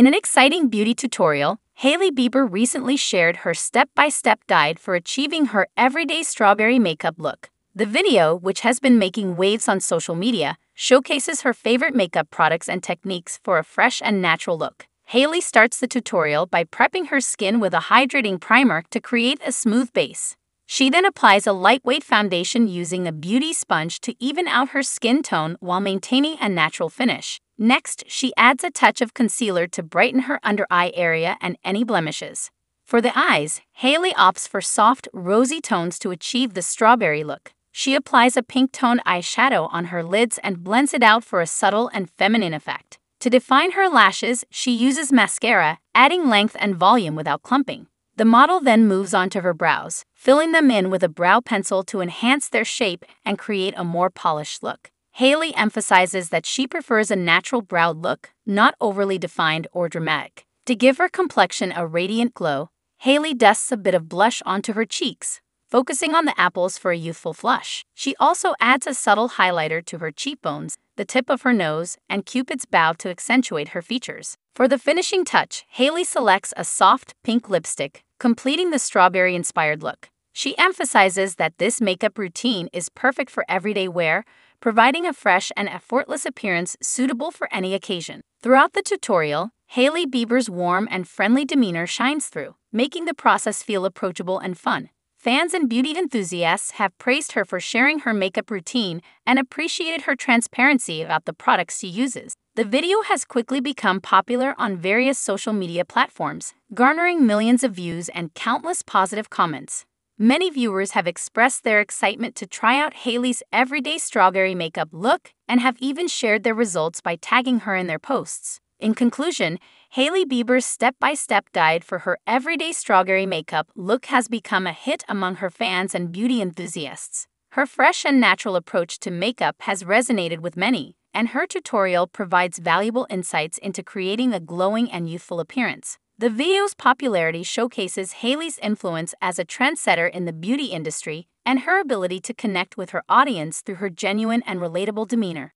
In an exciting beauty tutorial, Hailey Bieber recently shared her step by step guide for achieving her everyday strawberry makeup look. The video, which has been making waves on social media, showcases her favorite makeup products and techniques for a fresh and natural look. Hailey starts the tutorial by prepping her skin with a hydrating primer to create a smooth base. She then applies a lightweight foundation using a beauty sponge to even out her skin tone while maintaining a natural finish. Next, she adds a touch of concealer to brighten her under eye area and any blemishes. For the eyes, Hailey opts for soft, rosy tones to achieve the strawberry look. She applies a pink toned eyeshadow on her lids and blends it out for a subtle and feminine effect. To define her lashes, she uses mascara, adding length and volume without clumping. The model then moves on to her brows, filling them in with a brow pencil to enhance their shape and create a more polished look. Hailey emphasizes that she prefers a natural browed look, not overly defined or dramatic. To give her complexion a radiant glow, Hailey dusts a bit of blush onto her cheeks, focusing on the apples for a youthful flush. She also adds a subtle highlighter to her cheekbones, the tip of her nose, and Cupid's bow to accentuate her features. For the finishing touch, Hailey selects a soft pink lipstick, completing the strawberry inspired look. She emphasizes that this makeup routine is perfect for everyday wear, providing a fresh and effortless appearance suitable for any occasion. Throughout the tutorial, Hailey Bieber's warm and friendly demeanor shines through, making the process feel approachable and fun. Fans and beauty enthusiasts have praised her for sharing her makeup routine and appreciated her transparency about the products she uses. The video has quickly become popular on various social media platforms, garnering millions of views and countless positive comments. Many viewers have expressed their excitement to try out Hailey's everyday strawberry makeup look and have even shared their results by tagging her in their posts. In conclusion, Hailey Bieber's step by step guide for her everyday strawberry makeup look has become a hit among her fans and beauty enthusiasts. Her fresh and natural approach to makeup has resonated with many, and her tutorial provides valuable insights into creating a glowing and youthful appearance. The video's popularity showcases Hailey's influence as a trendsetter in the beauty industry and her ability to connect with her audience through her genuine and relatable demeanor.